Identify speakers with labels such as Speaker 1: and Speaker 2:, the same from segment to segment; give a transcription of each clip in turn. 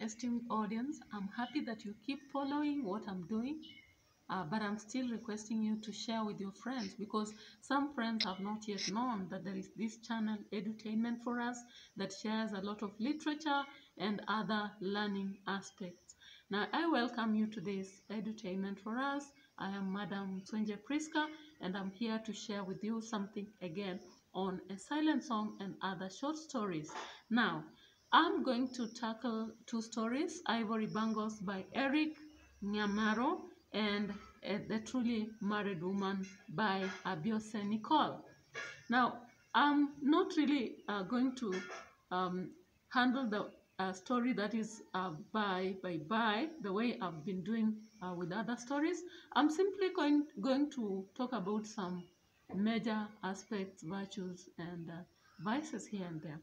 Speaker 1: esteemed audience. I'm happy that you keep following what I'm doing, uh, but I'm still requesting you to share with your friends because some friends have not yet known that there is this channel, Edutainment for Us, that shares a lot of literature and other learning aspects. Now, I welcome you to this Edutainment for Us. I am Madam Swenje Priska, and I'm here to share with you something again on a silent song and other short stories. Now, I'm going to tackle two stories Ivory Bangles by Eric Ng'maryo and uh, The Truly Married Woman by Abioseh Nicol. Now, I'm not really uh, going to um, handle the uh, story that is uh, by by by the way I've been doing uh, with other stories. I'm simply going going to talk about some major aspects, virtues, and uh, vices here and there.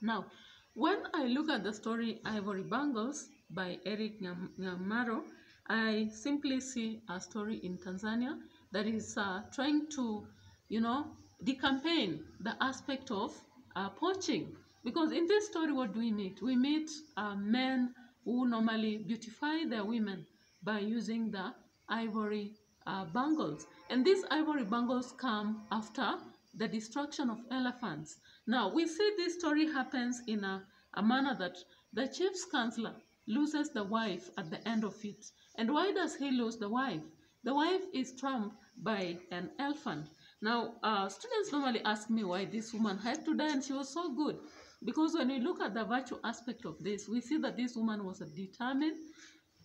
Speaker 1: Now, when I look at the story Ivory Bangles by Eric Nyam- Ng'maryo, I simply see a story in Tanzania that is uh, trying to, you know, decampaign the aspect of uh, poaching. Because in this story, what do we meet? We meet uh, men who normally beautify their women by using the ivory uh, bangles. And these ivory bangles come after the destruction of elephants. Now, we see this story happens in a, a manner that the chief's counselor loses the wife at the end of it. And why does he lose the wife? The wife is trumped by an elephant. Now, uh, students normally ask me why this woman had to die and she was so good. Because when we look at the virtue aspect of this, we see that this woman was a determined,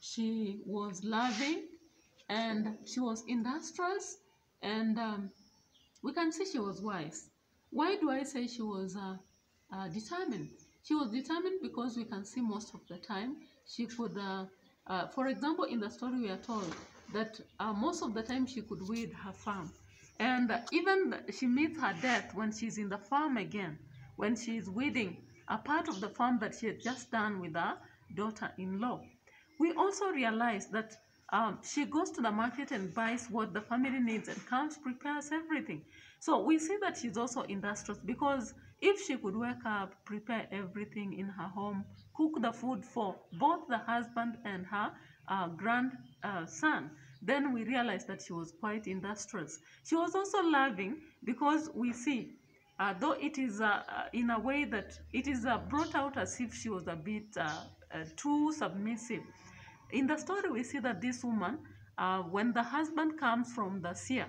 Speaker 1: she was loving, and she was industrious, and um, we can see she was wise. Why do I say she was uh, uh, determined? She was determined because we can see most of the time she could, uh, uh, for example, in the story we are told that uh, most of the time she could weed her farm. And even she meets her death when she's in the farm again, when she is weeding a part of the farm that she had just done with her daughter-in-law. We also realize that um, she goes to the market and buys what the family needs and comes, prepares everything. So we see that she's also industrious because if she could wake up, prepare everything in her home, cook the food for both the husband and her uh, grandson, then we realize that she was quite industrious. She was also loving because we see, uh, though it is uh, uh, in a way that it is uh, brought out as if she was a bit uh, uh, too submissive. In the story, we see that this woman, uh, when the husband comes from the seer,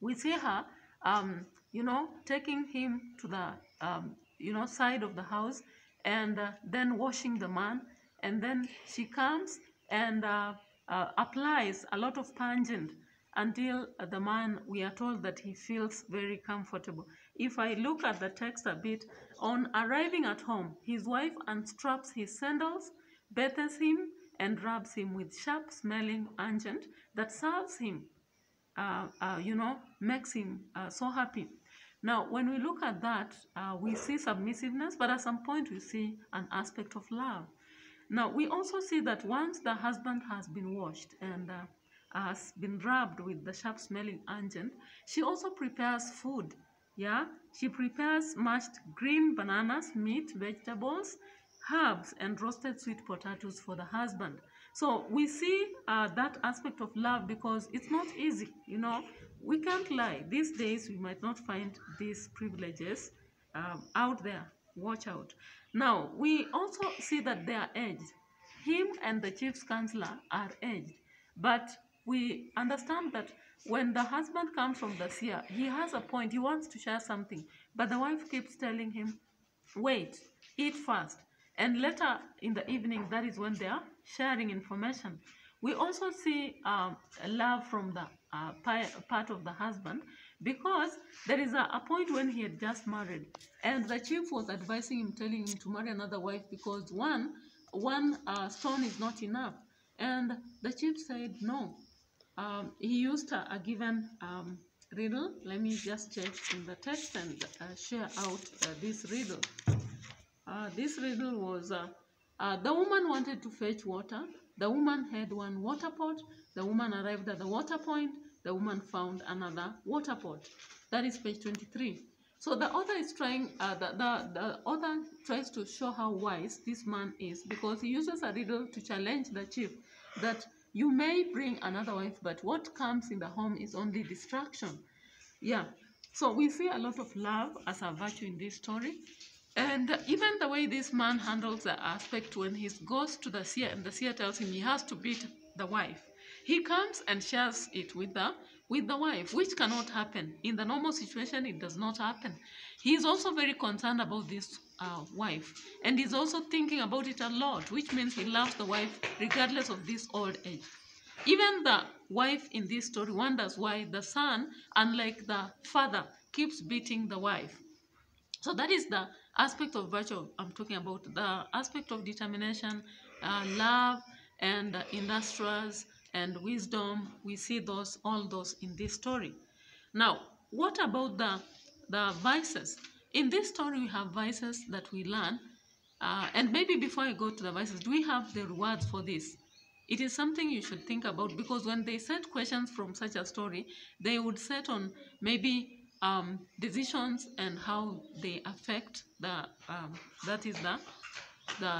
Speaker 1: we see her, um, you know, taking him to the, um, you know, side of the house and uh, then washing the man. And then she comes and uh, uh, applies a lot of pungent until the man, we are told that he feels very comfortable. If I look at the text a bit, on arriving at home, his wife unstraps his sandals, bathes him, and rubs him with sharp smelling unguent that serves him uh, uh, you know, makes him uh, so happy. Now, when we look at that, uh, we see submissiveness, but at some point we see an aspect of love. Now, we also see that once the husband has been washed and uh, has been rubbed with the sharp smelling unguent, she also prepares food. Yeah, she prepares mashed green bananas, meat, vegetables, herbs, and roasted sweet potatoes for the husband. So we see uh, that aspect of love because it's not easy, you know. We can't lie. These days we might not find these privileges um, out there. Watch out. Now we also see that they are aged. Him and the chief's counselor are aged, but we understand that when the husband comes from the seer, he has a point. He wants to share something, but the wife keeps telling him, "Wait, eat first." And later in the evening, that is when they are sharing information. We also see um, love from the uh, part of the husband because there is a, a point when he had just married and the chief was advising him, telling him to marry another wife because one, one uh, stone is not enough. And the chief said no. Um, he used a, a given um, riddle. Let me just check in the text and uh, share out uh, this riddle. Uh, this riddle was uh, uh, the woman wanted to fetch water. The woman had one water pot. The woman arrived at the water point. The woman found another water pot. That is page 23. So the author is trying, uh, the, the, the author tries to show how wise this man is because he uses a riddle to challenge the chief that you may bring another wife, but what comes in the home is only destruction. Yeah. So we see a lot of love as a virtue in this story. And even the way this man handles the aspect when he goes to the seer and the seer tells him he has to beat the wife. He comes and shares it with the with the wife, which cannot happen. In the normal situation, it does not happen. He is also very concerned about this uh, wife, and he's also thinking about it a lot, which means he loves the wife regardless of this old age. Even the wife in this story wonders why the son, unlike the father, keeps beating the wife. So that is the aspect of virtue I'm talking about, the aspect of determination, uh, love, and uh, industrials, and wisdom. We see those all those in this story. Now, what about the the vices? In this story, we have vices that we learn. Uh, and maybe before I go to the vices, do we have the rewards for this? It is something you should think about because when they set questions from such a story, they would set on maybe um, decisions and how they affect the um, that is the the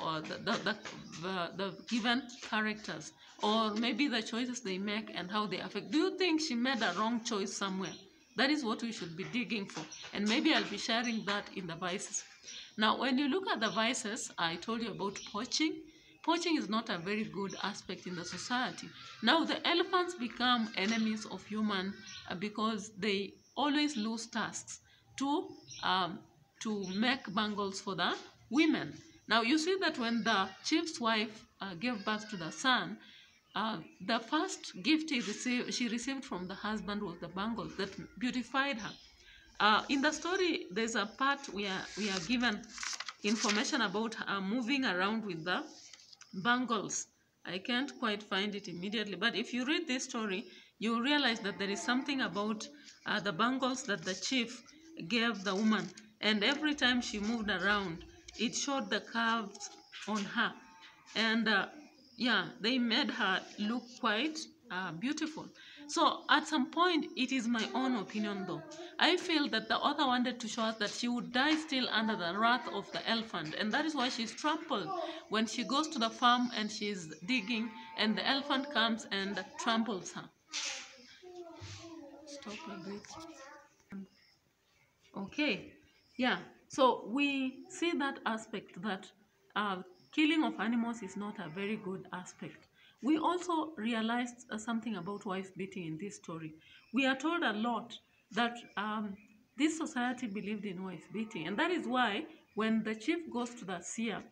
Speaker 1: or the the, the, the, the given characters or maybe the choices they make and how they affect. Do you think she made a wrong choice somewhere? That is what we should be digging for. And maybe I'll be sharing that in the vices. Now, when you look at the vices, I told you about poaching. Poaching is not a very good aspect in the society. Now, the elephants become enemies of human uh, because they always lose tasks to, um, to make bangles for the women. Now, you see that when the chief's wife uh, gave birth to the son, uh, the first gift received, she received from the husband was the bangles that beautified her. Uh, in the story, there's a part where we are given information about her moving around with the bangles. I can't quite find it immediately, but if you read this story, you realize that there is something about uh, the bangles that the chief gave the woman, and every time she moved around, it showed the curves on her, and uh, yeah, they made her look quite uh, beautiful. So at some point, it is my own opinion though. I feel that the author wanted to show us that she would die still under the wrath of the elephant. And that is why she's trampled when she goes to the farm and she's digging and the elephant comes and tramples her. Stop a bit. Okay, yeah. So we see that aspect that uh, killing of animals is not a very good aspect. We also realized uh, something about wife beating in this story. We are told a lot that um, this society believed in wife beating, and that is why when the chief goes to the seer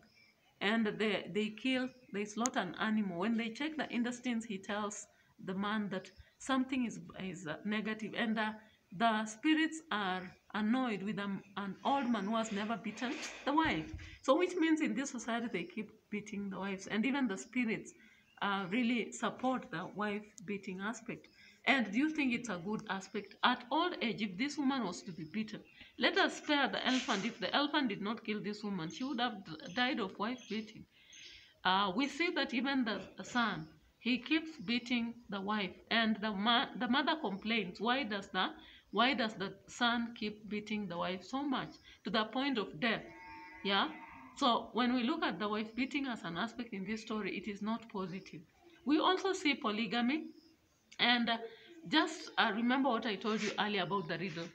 Speaker 1: and they, they kill, they slaughter an animal, when they check the intestines, he tells the man that something is, is uh, negative, and uh, the spirits are annoyed with an, an old man who has never beaten the wife. So, which means in this society they keep beating the wives, and even the spirits uh, really support the wife beating aspect. And do you think it's a good aspect? At old age, if this woman was to be beaten, let us spare the elephant. If the elephant did not kill this woman, she would have died of wife beating. Uh, we see that even the son, he keeps beating the wife, and the, ma- the mother complains, why does the why does the son keep beating the wife so much to the point of death? Yeah. So when we look at the wife beating as an aspect in this story, it is not positive. We also see polygamy, and uh, just uh, remember what I told you earlier about the riddle.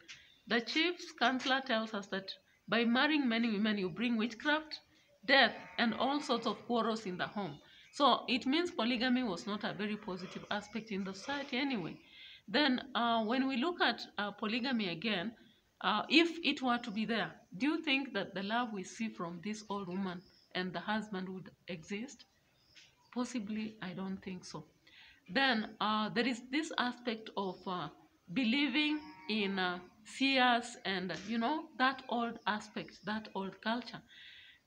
Speaker 1: The chief's counselor tells us that by marrying many women, you bring witchcraft, death, and all sorts of quarrels in the home. So it means polygamy was not a very positive aspect in the society anyway. Then, uh, when we look at uh, polygamy again, uh, if it were to be there, do you think that the love we see from this old woman and the husband would exist? Possibly, I don't think so. Then, uh, there is this aspect of uh, believing in uh, seers and, you know, that old aspect, that old culture.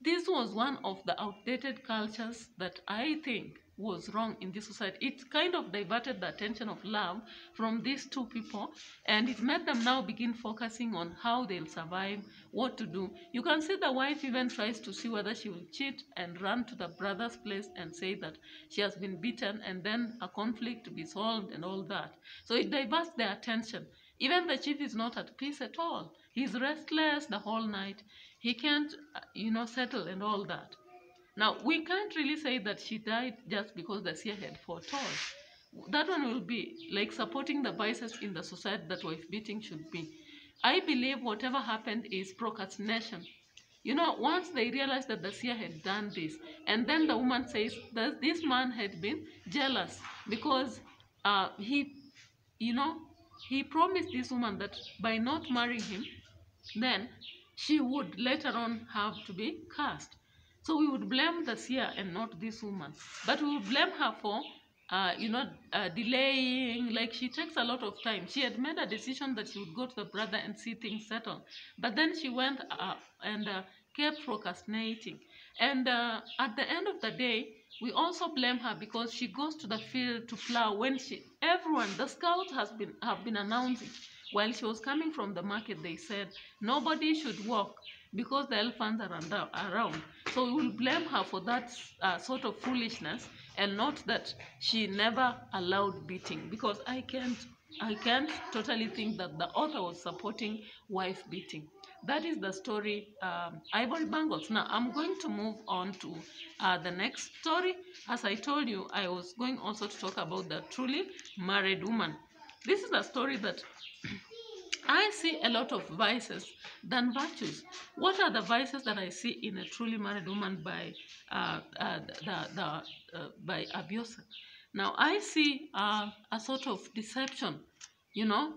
Speaker 1: This was one of the outdated cultures that I think was wrong in this society. It kind of diverted the attention of love from these two people and it made them now begin focusing on how they'll survive, what to do. You can see the wife even tries to see whether she will cheat and run to the brother's place and say that she has been beaten and then a conflict to be solved and all that. So it diverts their attention. Even the chief is not at peace at all He's restless the whole night. He can't, uh, you know, settle and all that. Now, we can't really say that she died just because the seer had foretold. That one will be like supporting the vices in the society that wife beating should be. I believe whatever happened is procrastination. You know, once they realized that the seer had done this, and then the woman says that this man had been jealous because uh, he, you know, he promised this woman that by not marrying him, then she would later on have to be cast. So we would blame the seer and not this woman. But we would blame her for, uh, you know, uh, delaying. Like she takes a lot of time. She had made a decision that she would go to the brother and see things settle. But then she went uh, and uh, kept procrastinating. And uh, at the end of the day, we also blame her because she goes to the field to plow when she, everyone, the scout has been, have been announcing while she was coming from the market, they said nobody should walk because the elephants are around. So we will blame her for that uh, sort of foolishness and not that she never allowed beating because I can't I can't totally think that the author was supporting wife beating. That is the story, um, Ivory Bangles. Now, I'm going to move on to uh, the next story. As I told you, I was going also to talk about the truly married woman. This is a story that I see a lot of vices than virtues. What are the vices that I see in a truly married woman by uh, uh, the, the, uh, by Abioseh? Now I see uh, a sort of deception. You know,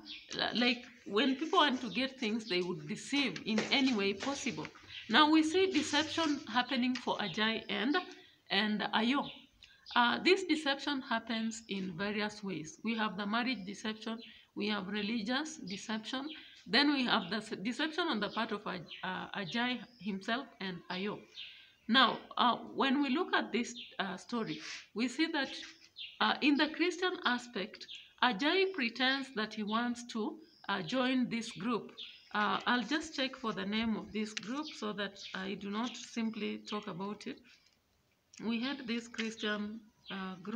Speaker 1: like when people want to get things, they would deceive in any way possible. Now we see deception happening for Ajay and and Ayo. Uh, this deception happens in various ways. We have the marriage deception, we have religious deception, then we have the deception on the part of uh, Ajay himself and Ayo. Now, uh, when we look at this uh, story, we see that uh, in the Christian aspect, Ajay pretends that he wants to uh, join this group. Uh, I'll just check for the name of this group so that I do not simply talk about it. We had this Christian group